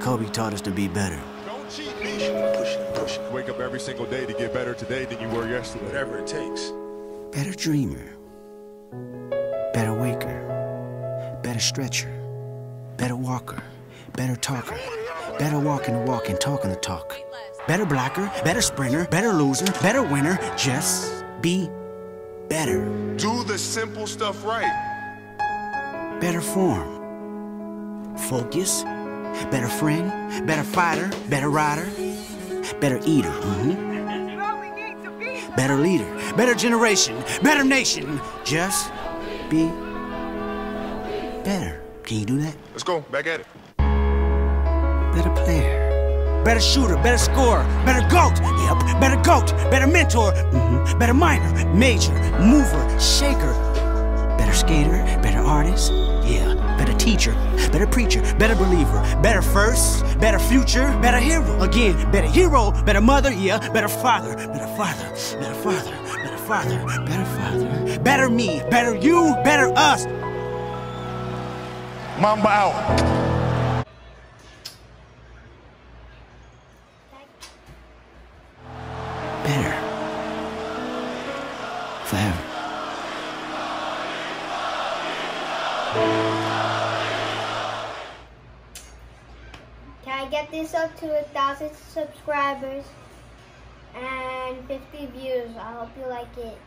Kobe taught us to be better. Don't cheat me. Push it, push it. Wake up every single day to get better today than you were yesterday. Whatever it takes. Better dreamer. Better waker. Better stretcher. Better walker. Better talker. Better walking the walk and talking the talk. Better blocker. Better sprinter. Better loser. Better winner. Just be better. Do the simple stuff right. Better form. Focus. Better friend. Better fighter. Better rider. Better eater. Mm-hmm. Better leader. Better generation. Better nation. Just be better. Can you do that? Let's go. Back at it. Better player. Better shooter, better scorer, better GOAT, yep, better GOAT, better mentor, mm-hmm. better minor, major, mover, shaker, better skater, better artist, yeah, teacher, better preacher, better believer, better first, better future, better hero, again, better hero, better mother, yeah, better father, better father, better father, better father, better father, better me, better you, better us. Mamba out. better. Forever. Get this up to a thousand subscribers and 50 views? I hope you like it.